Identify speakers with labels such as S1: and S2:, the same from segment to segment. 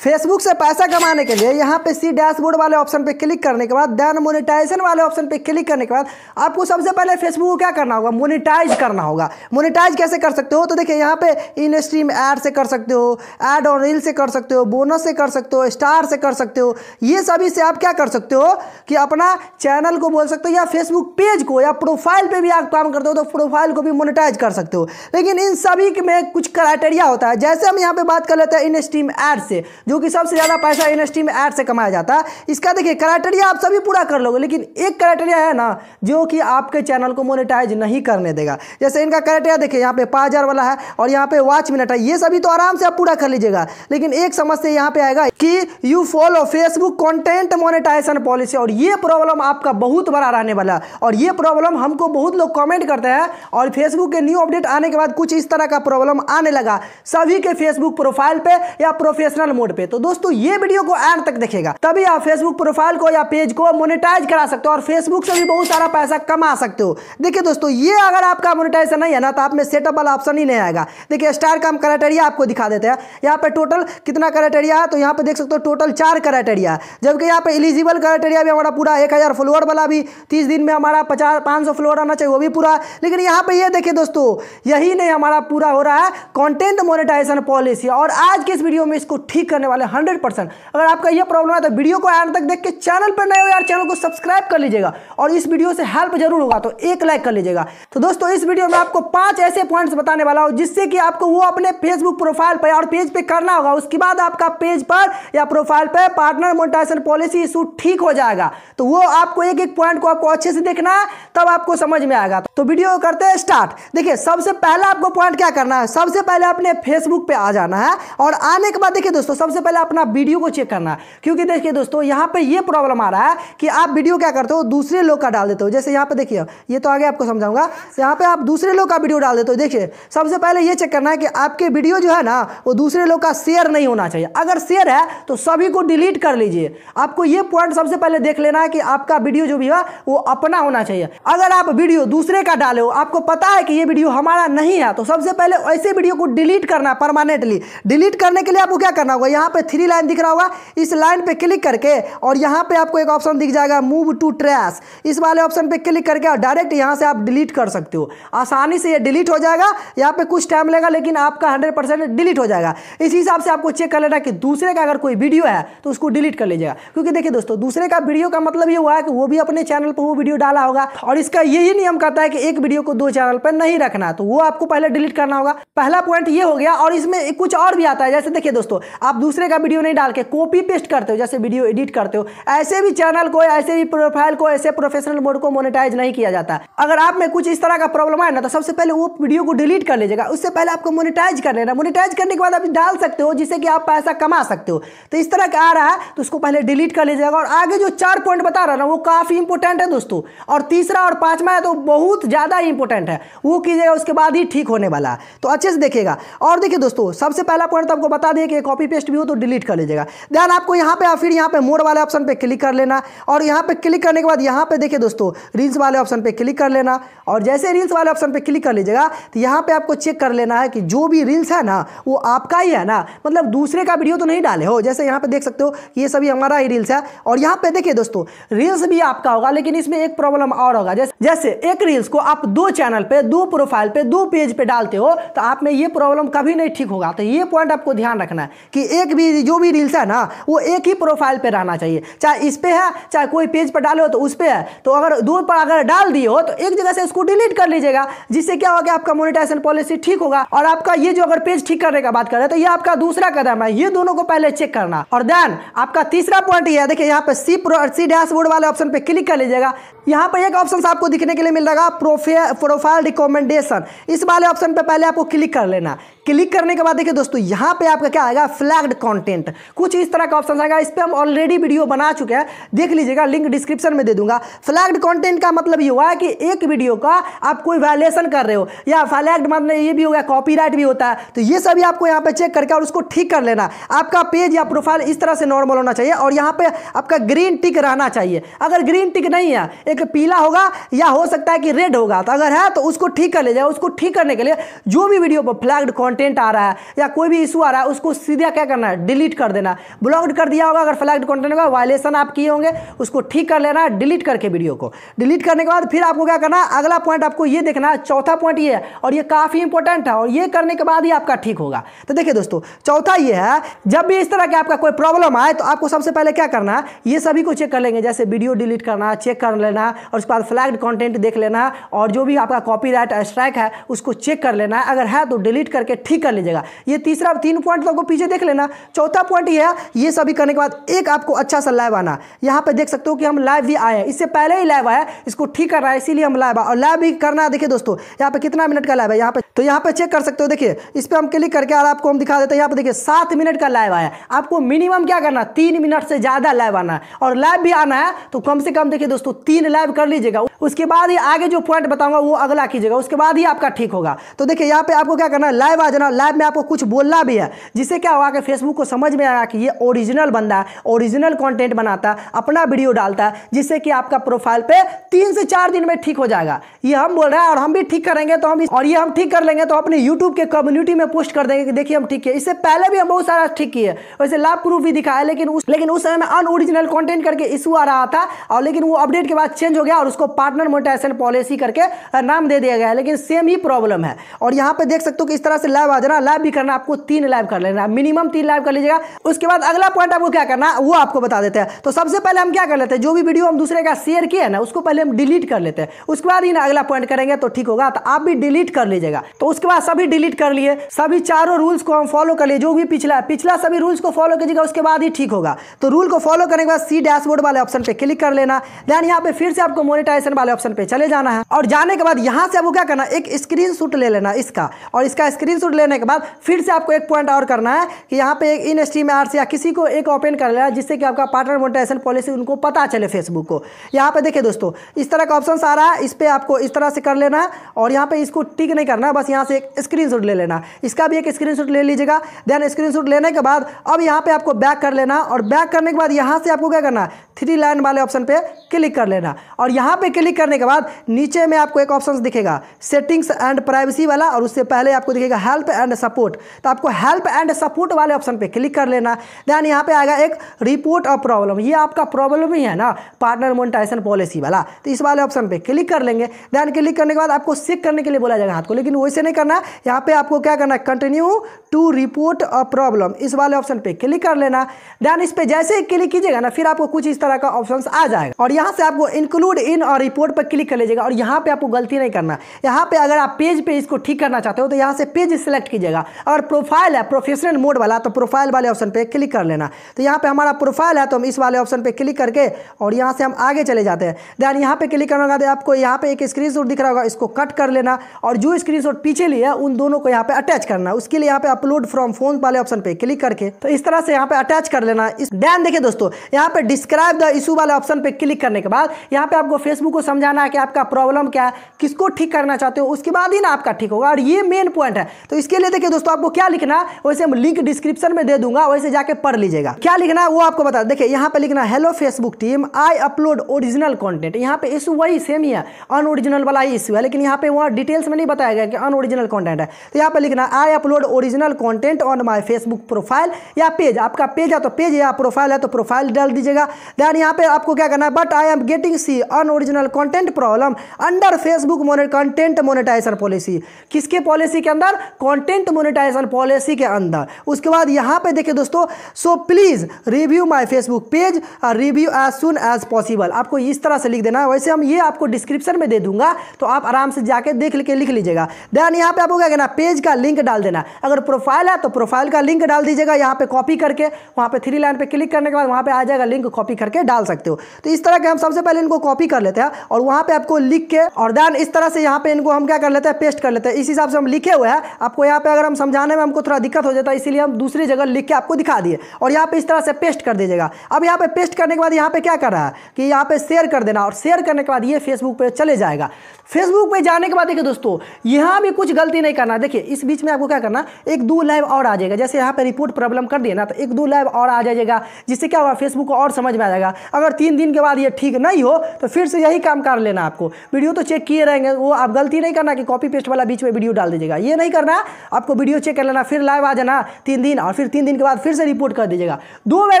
S1: Facebook से पैसा कमाने के लिए यहाँ पे सी डैशबोर्ड वाले ऑप्शन पे क्लिक करने के बाद देन मोनेटाइजेशन वाले ऑप्शन पे क्लिक करने के बाद, आपको सबसे पहले फेसबुक को क्या करना होगा? मोनेटाइज करना होगा। मोनेटाइज कैसे कर सकते हो? तो देखिए, यहाँ पे इन स्ट्रीम ऐड से कर सकते हो ऐड और रील से कर सकते हो बोनस से कर सकते हो स्टार से कर सकते हो। ये सभी से आप क्या कर सकते हो कि अपना चैनल को बोल सकते हो या फेसबुक पेज को या प्रोफ़ाइल पर भी आप काम करते हो तो प्रोफ़ाइल को भी मोनिटाइज कर सकते हो। लेकिन इन सभी में कुछ क्राइटेरिया होता है। जैसे हम यहाँ पे बात कर लेते हैं इन स्ट्रीम ऐड से जो कि सबसे ज़्यादा पैसा इन में ऐड से कमाया जाता है। इसका देखिए क्राइटेरिया आप सभी पूरा कर लोगे, लेकिन एक क्राइटेरिया है ना, जो कि आपके चैनल को मोनिटाइज नहीं करने देगा। जैसे इनका क्राइटेरिया देखिए, यहाँ पे पाँच हज़ार वाला है और यहाँ पे वॉच मिनट है। ये सभी तो आराम से आप पूरा कर लीजिएगा। लेकिन एक समस्या यहाँ पे आएगा कि you follow Facebook content monetisation policy और ये प्रॉब्लम आपका बहुत बड़ा रहने वाला है। और ये प्रॉब्लम हमको बहुत लोग कमेंट करते हैं और फेसबुक के न्यू अपडेट आने के बाद कुछ इस तरह का प्रॉब्लम आने लगा। सभी के फेसबुक प्रोफ़ाइल पे या प्रोफेशनल मोड पे। तो दोस्तों ये वीडियो को एंड तक देखेगा। तभी आप फेसबुक प्रोफ़ाइल को या पेज को मोनेटाइज करा सकते हो और फेसबुक से भी बहुत सारा पैसा कमा सकते हो। देखिए दोस्तों, ये अगर आपका मोनेटाइजेशन नहीं है ना तो आप में सेटअप वाला ऑप्शन ही नहीं आएगा। देखिए स्टार का क्राइटेरिया आपको दिखा देते हैं। यहाँ पे टोटल कितना क्राइटेरिया है तो यहाँ पे देख सकते हो टोटल चार क्राइटेरिया जबकि यहाँ पे एलिजिबल क्राइटेरिया भी हमारा पूरा एक हज़ार फॉलोअर वाला भी, तीस दिन में हमारा पचास, पाँच सौ फॉलोअर आना चाहिए, वो भी पूरा। लेकिन यहाँ पे ये देखिए दोस्तों, यही नहीं हमारा पूरा हो रहा है कंटेंट मोनेटाइजेशन पॉलिसी और आज के इस वीडियो में इसको ठीक करने वाले हंड्रेड परसेंट। अगर आपका ये प्रॉब्लम है तो वीडियो को एंड तक देख के चैनल पर नए हो यार चैनल को सब्सक्राइब कर लीजिएगा और इस वीडियो से हेल्प ज़रूर होगा तो एक लाइक कर लीजिएगा। तो दोस्तों, इस वीडियो में आपको पाँच ऐसे पॉइंट्स बताने वाला हूँ, जिससे कि आपको वो अपने फेसबुक प्रोफ़ाइल पर और पेज पे करना होगा। उसके बाद आपका पेज पर या प्रोफ़ाइल पर पार्टनर मोनेटाइजेशन पॉलिसी इशू ठीक हो जाएगा। तो वो आपको एक एक पॉइंट को आपको अच्छे से देखना है, तब आपको समझ में आएगा। तो वीडियो करते हैं स्टार्ट देखिए, सबसे पहला आपको पॉइंट क्या करना है? सबसे पहले अपने फेसबुक पे आ जाना है और आने के बाद देखिए दोस्तों, सबसे पहले अपना वीडियो को चेक करना। क्योंकि देखिए दोस्तों, यहाँ पे ये प्रॉब्लम आ रहा है कि आप वीडियो क्या करते हो? दूसरे लोग का डाल देते हो। जैसे यहाँ पे देखिए, ये तो आगे आपको समझाऊँगा। यहाँ पे आप दूसरे लोग का वीडियो डाल देते हो। देखिए, सबसे पहले ये चेक करना है कि आपके वीडियो जो है ना, वो दूसरे लोग का शेयर नहीं होना चाहिए। अगर शेयर है तो सभी को डिलीट कर लीजिए। आपको ये पॉइंट सबसे पहले देख लेना है कि आपका वीडियो जो भी है वो अपना होना चाहिए। अगर आप वीडियो दूसरे का डाले हो, आपको पता है कि ये वीडियो हमारा नहीं है तो सबसे पहले ऐसे वीडियो को डिलीट करना परमानेंटली डिलीट करने के लिए आपको क्या करना होगा? यहाँ पे थ्री लाइन दिख रहा होगा, इस लाइन पे क्लिक करके, और यहाँ पे आपको एक ऑप्शन दिख जाएगा मूव टू ट्रैश इस वाले ऑप्शन पे क्लिक करके और डायरेक्ट यहाँ से आप डिलीट कर सकते हो. आसानी से ये डिलीट हो जाएगा, यहाँ पे कुछ टाइम लेगा लेकिन आपका हंड्रेड परसेंट डिलीट हो जाएगा. इस हिसाब से आपको चेक कर लेना कि दूसरे का अगर कोई वीडियो है तो उसको डिलीट कर लीजिएगा. क्योंकि देखिए दोस्तों, दूसरे का वीडियो का मतलब ये हुआ है कि वो भी अपने चैनल पर वो वीडियो डाला होगा, और इसका यही नियम कहता है कि एक वीडियो को दो चैनल पर नहीं रखना तो वो आपको पहले डिलीट करना होगा. पहला पॉइंट ये हो गया, और इसमें कुछ और भी आता है. जैसे देखिए दोस्तों, आप दूसरे का वीडियो नहीं डाल के कॉपी पेस्ट करते हो, जैसे वीडियो एडिट करते हो। ऐसे भी चैनल को, ऐसे भी प्रोफ़ाइल को, ऐसे प्रोफेशनल मोड को मोनेटाइज नहीं किया जाता। अगर आप में कुछ इस तरह का प्रॉब्लम है ना तो सबसे पहले वो वीडियो को डिलीट कर लीजिएगा। उससे पहले आपको मोनेटाइज कर लेना। मोनेटाइज करने के बाद आप डाल सकते हो, जिससे कि आप पैसा कमा सकते हो। तो इस तरह का आ रहा है तो उसको पहले डिलीट कर लीजिएगा। और आगे जो चार पॉइंट बता रहा ना, वो काफ़ी इंपॉर्टेंट है दोस्तों। और तीसरा और पांचवा है तो बहुत ज़्यादा इंपॉर्टेंट है। वो कीजिएगा, उसके बाद ही ठीक होने वाला। है तो अच्छे से देखिएगा। और देखिए दोस्तों, सबसे पहला पॉइंट तो आपको बता दिए कि कॉपी पेस्ट भी हो तो डिलीट कर लीजिएगा। ध्यान आपको यहाँ पे, फिर यहाँ पे मोड वाले ऑप्शन पे क्लिक कर लेना और यहाँ पे क्लिक करने के बाद यहाँ पे देखिए दोस्तों रील्स वाले ऑप्शन पे क्लिक कर लेना और जैसे रील्स वाले ऑप्शन पे क्लिक कर लीजिएगा तो यहाँ पे आपको चेक कर लेना है कि जो भी रील्स है ना, वो आपका ही है ना। मतलब दूसरे का वीडियो तो नहीं डाले हो। जैसे यहाँ पे देख सकते हो ये सभी हमारा ही रील्स है और यहाँ पे देखिए दोस्तों रील्स भी आपका होगा, लेकिन इसमें एक प्रॉब्लम और होगा। जैसे एक रील्स को आप दो चैनल पे, दो प्रोफ़ाइल पे, दो पेज पे डालते हो तो आप में ये प्रॉब्लम कभी नहीं ठीक होगा। तो ये पॉइंट आपको ध्यान रखना है कि एक भी, जो भी रील्स है ना, वो एक ही प्रोफ़ाइल पे रहना चाहिए। चाहे इस पे है, चाहे कोई पेज पर डाले हो तो उस पे है। तो अगर दो पर अगर डाल दिए हो तो एक जगह से उसको डिलीट कर लीजिएगा, जिससे क्या होगा आपका मोनेटाइजेशन पॉलिसी ठीक होगा। और आपका ये जो अगर पेज ठीक करने का बात करें तो ये आपका दूसरा कदम है। ये दोनों को पहले चेक करना। और देन आपका तीसरा पॉइंट ये है, देखिए यहाँ पे सी प्रो सी डैशबोर्ड वाले ऑप्शन पे क्लिक कर लीजिएगा। यहाँ पे एक ऑप्शन आपको दिखने के लिए मिल जाएगा प्रोफ़ाइल रिकमेंडेशन इस वाले ऑप्शन पे पहले आपको क्लिक कर लेना। क्लिक करने के बाद देखिए दोस्तों, यहाँ पे आपका क्या आएगा? फ्लैग्ड कंटेंट कुछ इस तरह का ऑप्शन आएगा, इस पर हम ऑलरेडी वीडियो बना चुके हैं। देख लीजिएगा लिंक डिस्क्रिप्शन में दे दूँगा। फ्लैग्ड कंटेंट का मतलब ये हुआ है कि एक वीडियो का आप कोई वायलेशन कर रहे हो, या फ्लैग्ड मतलब ये भी हो गया कॉपीराइट भी होता है तो ये सभी आपको यहाँ पे चेक करके और उसको ठीक कर लेना। आपका पेज या प्रोफ़ाइल इस तरह से नॉर्मल होना चाहिए और यहाँ पे आपका ग्रीन टिक रहना चाहिए। अगर ग्रीन टिक नहीं है, एक पीला होगा या हो सकता है कि रेड होगा तो अगर है तो उसको ठीक कर लीजिएगा। उसको ठीक करने के लिए जो भी वीडियो पर फ्लैग्ड कंटेंट आ रहा है या कोई भी इशू आ रहा है, उसको सीधा क्या करना करना है डिलीट कर देना। ब्लॉक्ड कर दिया होगा, अगर फ्लैग्ड कंटेंट होगा वायलेशन आप किए होंगे, उसको ठीक कर लेना डिलीट करके वीडियो को। डिलीट करने के बाद फिर आपको क्या करना, अगला पॉइंट आपको ये देखना है चौथा पॉइंट ये है, और ये काफ़ी इंपॉर्टेंट है, और ये करने के बाद ही आपका ठीक होगा। तो देखिए दोस्तों, चौथा ये है, जब भी इस तरह के आपका कोई प्रॉब्लम आए तो आपको सबसे पहले क्या करना है ये सभी को चेक कर लेंगे। जैसे वीडियो डिलीट करना चेक कर लेना, और उसके बाद फ्लैग्ड कंटेंट देख लेना, और जो भी आपका कॉपीराइट स्ट्राइक है, उसको चेक कर लेना। अगर है तो डिलीट करके ठीक कर लीजिएगा। ये तीसरा, तीन पॉइंट तो आपको पीछे देख लेना चौथा पॉइंट ये है, ये सभी करने के बाद एक आपको अच्छा सा लाइव आना। यहाँ पे देख सकते हो कि हम लाइव भी आए हैं। इससे पहले ही लाइव आया इसको ठीक कर रहा है, इसीलिए हम लाइव और लाइव भी करना है देखिए दोस्तों, यहाँ पे कितना मिनट का लाइव है, यहाँ पे तो यहाँ पे चेक कर सकते हो, देखिए, इस पर हम क्लिक करके और आपको हम दिखा देते हैं। यहाँ पे देखिए, सात मिनट का लाइव आया आपको मिनिमम क्या करना तीन मिनट से ज़्यादा लाइव आना है। और लाइव भी आना है तो कम से कम, देखिए दोस्तों, तीन लाइव कर लीजिएगा। उसके बाद ही आगे जो पॉइंट बताऊँगा, वो अगला कीजिएगा। उसके बाद ही आपका ठीक होगा। तो देखिए, यहाँ पे आपको क्या करना है? लाइव आ जाना। लाइव में आपको कुछ बोलना भी है। जिससे क्या होगा कि फेसबुक को समझ में आया कि ये ओरिजिनल बंदा है ओरिजिनल कंटेंट बनाता है अपना वीडियो डालता है जिससे कि आपका प्रोफ़ाइल पे तीन से चार दिन में ठीक हो जाएगा। ये हम बोल रहे हैं, और हम भी ठीक करेंगे तो हम और ये हम ठीक कर लेंगे तो अपने यूट्यूब के कम्युनिटी में पोस्ट कर देंगे कि देखिए हम ठीक किए। इससे पहले भी हम बहुत सारा ठीक किए। वैसे लाभ प्रूफ भी दिखाया, लेकिन उस लेकिन उस समय में अनओरिजिनल कंटेंट करके इशू आ रहा था, और लेकिन वो अपडेट के बाद चेंज हो गया, और उसको पार्टनर मोटाइजेशन पॉलिसी करके नाम दे दिया गया। लेकिन सेम ही प्रॉब्लम है। और यहाँ पे देख सकते हो कि इस तरह से लाइव आ जाना लाइव भी करना, आपको तीन लाइव कर लेना। मिनिमम तीन लाइव कर लीजिएगा। उसके बाद अगला पॉइंट आपको क्या करना, वो आपको बता देते हैं। तो सबसे पहले हम क्या कर लेते हैं, जो भी वीडियो हम दूसरे का शेयर किए ना, उसको पहले हम डिलीट कर लेते हैं। उसके बाद ही ना अगला पॉइंट करेंगे तो ठीक होगा तो आप भी डिलीट कर लीजिएगा। तो उसके बाद सभी डिलीट कर लिए, सभी चारों रूल्स को हम फॉलो कर लिए, जो भी पिछला पिछला सभी रूल्स को फॉलो कीजिएगा, उसके बाद ही ठीक होगा। तो रूल को फॉलो करने के बाद सी डैशबोर्ड वाले ऑप्शन पे क्लिक कर लेना। देन यहाँ पे फिर से आपको मोनिटाइजेशन वाले ऑप्शन पे चले जाना है। और जाने के बाद यहाँ से आपको क्या करना, एक स्क्रीन ले लेना इसका। और इसका स्क्रीन लेने के बाद फिर से आपको एक पॉइंट और करना है कि यहाँ पे एक इन स्ट्रीम आर या किसी को एक ओपन कर लेना जिससे कि आपका पार्टनर मोनिटाइजेशन पॉलिसी उनको पता चले फेसबुक को। यहाँ पे देखिए दोस्तों, इस तरह का ऑप्शन आ रहा है, इस पर आपको इस तरह से कर लेना और यहाँ पे इसको टिक नहीं करना, बस यहाँ से एक स्क्रीन ले लेना। इसका भी एक स्क्रीन ले लीजिएगा देन स्क्रीन लेने के बाद अब यहाँ पे आपको बैक कर लेना और बैक करने के बाद यहाँ से आपको क्या करना थ्री लाइन वाले ऑप्शन पे क्लिक कर लेना। और यहाँ पे क्लिक करने के बाद नीचे में आपको एक ऑप्शन दिखेगा सेटिंग्स एंड प्राइवेसी वाला और उससे पहले आपको दिखेगा हेल्प एंड सपोर्ट तो आपको हेल्प एंड सपोर्ट वाले ऑप्शन पे क्लिक कर लेना। देन यहाँ पे आएगा एक रिपोर्ट ऑफ़ प्रॉब्लम ये आपका प्रॉब्लम ही है ना पार्टनर मोनिटाइजेशन पॉलिसी वाला। तो इस वाले ऑप्शन पे क्लिक कर लेंगे। देन क्लिक करने के बाद आपको चेक करने के लिए बोला जाएगा हाथ को। लेकिन वैसे नहीं करना। यहाँ पे आपको क्या करना है? Continue to report a problem इस वाले ऑप्शन पे क्लिक कर लेना। देन इस पे जैसे ही क्लिक कीजिएगा ना, फिर आपको कुछ इस तरह का ऑप्शन आ जाएगा। और यहाँ से आपको इंक्लूड इन और रिपोर्ट पर क्लिक कर लीजिएगा। और यहाँ पे आपको गलती नहीं करना। यहाँ पे अगर आप पेज पे इसको ठीक करना चाहते हो तो यहाँ से पेज सिलेक्ट कीजिएगा। और प्रोफ़ाइल है प्रोफेशनल मोड वाला तो प्रोफ़ाइल वाले ऑप्शन पे क्लिक कर लेना। तो यहाँ पे हमारा प्रोफ़ाइल है तो हम इस वाले ऑप्शन पे क्लिक करके और यहाँ से हम आगे चले जाते हैं। देन यहाँ पे क्लिक करने के बाद आपको यहाँ पे एक स्क्रीन दिख रहा होगा, इसको कट कर लेना और जो स्क्रीन पीछे लिया उन दोनों को यहाँ पे अटैच करना। उसके लिए यहाँ पे अपलोड फ्रॉम फ़ोन वाले ऑप्शन पे क्लिक करके। तो इस तरह से यहाँ पे अटैच कर लेना। इस देखिए दोस्तों, यहाँ पे डिस्क्राइब द इशू वाले ऑप्शन पे क्लिक करने के बाद यहाँ पे आपको फेसबुक को समझाना है कि आपका प्रॉब्लम क्या है, किसको ठीक करना चाहते हो, उसके बाद ही ना आपका ठीक होगा। और ये मेन पॉइंट है। तो इसके लिए देखिए दोस्तों, आपको क्या लिखना वैसे हम लिंक डिस्क्रिप्शन में दे दूँगा वैसे जाके पढ़ लीजिएगा। क्या लिखना है वो आपको बता, देखिए, यहाँ पे लिखना hello Facebook team I upload original content यहाँ पे इशू वही सेम ही है अनओरिजिनल वाला ही इशू है, लेकिन यहाँ पे वहाँ डिटेल्स में नहीं बताया गया कि अनओरिजिनल कॉन्टेंट है। तो यहाँ पे लिखना I upload original content on my Facebook profile या पेज आपका पेज है तो पेज या प्रोफ़ाइल है तो प्रोफ़ाइल डाल दीजिएगा। देन यहाँ पे आपको क्या करना है but I am getting see unoriginal content problem under Facebook content monetisation policy किसके पॉलिसी के अंदर? कंटेंट मोनेटाइजेशन पॉलिसी के अंदर। उसके बाद यहाँ पे देखिए दोस्तों so please review my Facebook page review as soon as possible आपको इस तरह से लिख देना है। वैसे हम ये आपको डिस्क्रिप्शन में दे दूँगा तो आप आराम से जाके देख के लिख लीजिएगा। देन यहाँ पे आपको क्या करना पेज का लिंक डाल देना। अगर प्रोफ़ाइल है तो प्रोफ़ाइल का लिंक डाल दीजिएगा। यहाँ पे कॉपी करके, वहाँ पे थ्री लाइन पे क्लिक करने के बाद वहाँ पे आ जाएगा लिंक कॉपी करके डाल सकते हो। तो इस तरह के हम सबसे पहले इनको कॉपी कर लेते हैं और वहाँ पे आपको लिख के, और देन इस तरह से यहाँ पे इनको हम क्या कर लेते हैं? पेस्ट कर लेते हैं। इस हिसाब से हम लिखे हुए हैं। आपको यहाँ पे अगर हम समझाने में हमको थोड़ा दिक्कत हो जाता है इसीलिए हम दूसरी जगह लिख के आपको दिखा दिए और यहाँ पे इस तरह से पेस्ट कर दीजिएगा। अब यहाँ पे पेस्ट करने के बाद यहाँ पे क्या कर रहा है कि यहाँ पे शेयर कर देना और शेयर करने के बाद ये फेसबुक पे चले जाएगा। फेसबुक पे जाने के बाद देखिए दोस्तों, यहाँ भी कुछ गलती नहीं करना। देखिए, इस बीच में आपको क्या करना, एक दो लाइव और आ जाएगा। जैसे यहाँ पे रिपोर्ट प्रॉब्लम कर दिए ना तो एक दो लाइव और आ जाएगा, जिससे क्या होगा फेसबुक को और समझ में आ जाएगा। अगर तीन दिन के बाद ये ठीक नहीं हो तो फिर से यही काम कर लेना आपको। वीडियो तो चेक किए रहेंगे, वो आप गलती नहीं करना कि कॉपी पेस्ट वाला बीच में वीडियो डाल दीजिएगा। ये नहीं करना, आपको वीडियो चेक कर लेना, फिर लाइव आ जाना तीन दिन और फिर तीन दिन के बाद फिर से रिपोर्ट कर दीजिएगा। दो बार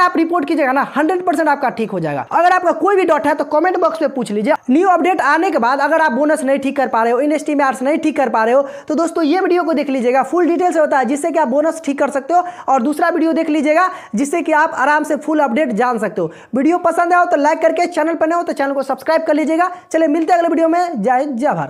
S1: आप रिपोर्ट कीजिएगा ना हंड्रेड आपका ठीक हो जाएगा। अगर आपका कोई भी डॉट है तो कॉमेंट बॉक्स में पूछ लीजिए। न्यू अपडेट आने के बाद अगर आप बोनस नहीं ठीक कर पा रहे हो इन एस नहीं ठीक कर पा रहे हो तो दोस्तों ये वीडियो को देख लीजिएगा। फुल डिटेल से होता है जिससे कि आप बोनस ठीक कर सकते हो। और दूसरा वीडियो देख लीजिएगा, जिससे कि आप आराम से फुल अपडेट जान सकते हो। वीडियो पसंद आए तो लाइक करके चैनल पर नहीं हो तो चैनल को सब्सक्राइब कर लीजिएगा। चले मिलते हैं अगले वीडियो में। जय जय भारत।